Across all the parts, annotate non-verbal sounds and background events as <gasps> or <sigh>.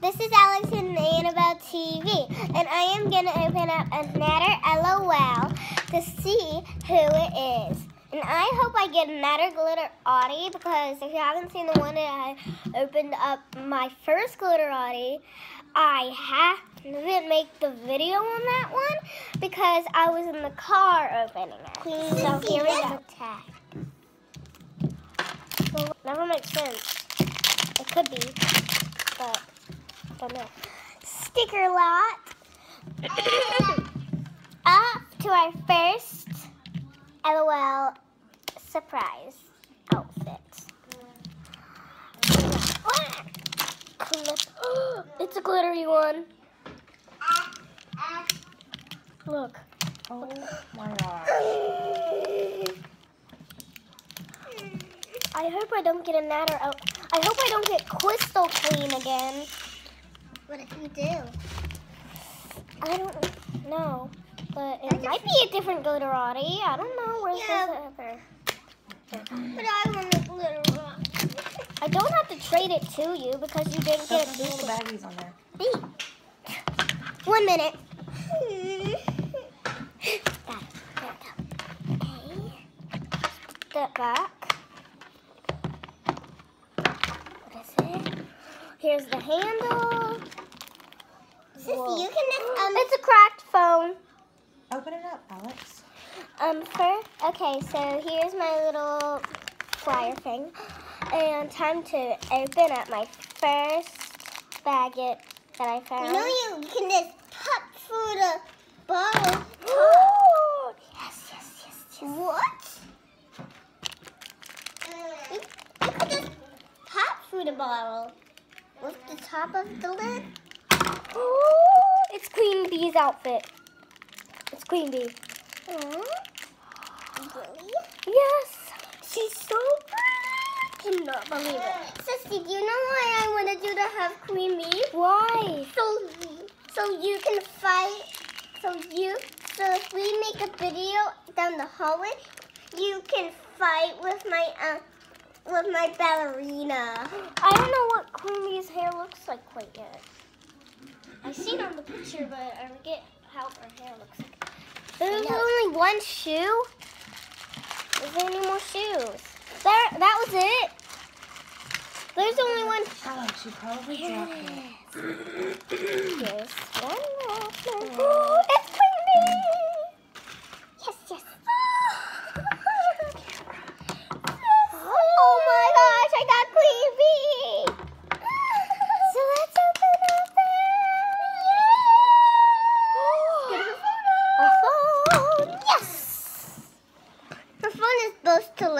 This is Alex and Annabelle TV, and I am going to open up another LOL to see who it is. And I hope I get another glitter Audie because if you haven't seen the one that I opened up my first glitterati, I have didn't make the video on that one because I was in the car opening it. Queen so here we go. Well, never makes sense. It could be, but don't know. Sticker lot. <coughs> Up to our first LOL surprise outfit. Clip. It's a glittery one. Look. Oh my gosh. I hope I don't get another out. I hope I don't get Crystal Queen again. What if you do? I don't know. But it might be a different glitterati. I don't know. Where's Yeah. this ever? But I want a glitter rock. I don't have to trade it to you because you didn't get Put a little baggies on there. One minute. Step back. What is it? Here's the handle. Sissy, you can just, um, It's a cracked phone. Open it up, Alex. Um, for, okay, so here's my little flyer thing. And time to open up my first baguette that I found. you know you can just pop through the bottle. Ooh, <gasps> yes, yes, yes, yes. What? You, you could just pop through the bottle with the top of the lid. Ooh, it's Queen Bee's outfit. It's Queen Bee. Aww. Really? Yes. She's so pretty. I cannot believe it. Sissy, do you know why I wanted you to have Queen Bee? Why? So, so you can fight. So you, so if we make a video down the hallway, you can fight with my, uh, with my ballerina. I don't know what Queen Bee's hair looks like quite yet. I seen on the picture, but I forget how her hair looks like. There's know. only one shoe. Is there any more shoes? There, that was it. There's only one. Alex, you probably dropped it. Yes. one more. Ooh, it's Queen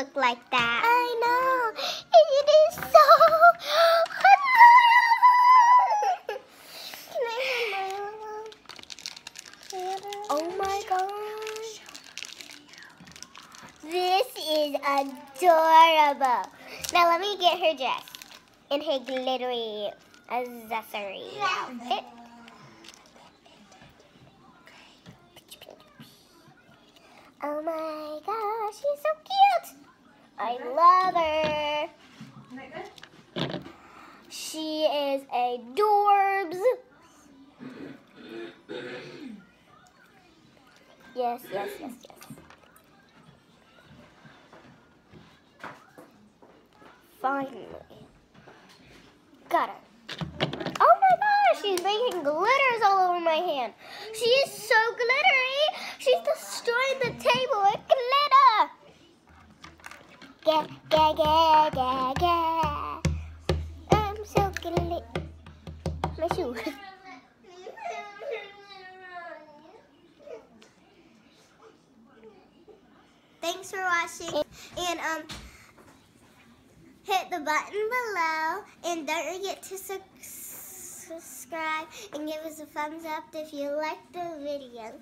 look like that. I know. It is so. Can I have my oh my gosh. This is adorable. Now let me get her dress in her glittery accessory outfit. Oh my gosh, she's so cute. I love her. Isn't that good? She is a dorbs. Yes, yes, yes, yes. Finally. Got her. Oh my gosh, she's making glitters all over my hand. She is so glittery. She's destroying the table. I'm so glittery. My shoe. Thanks for watching. And um, hit the button below. And don't forget to su- subscribe and give us a thumbs up if you liked the video.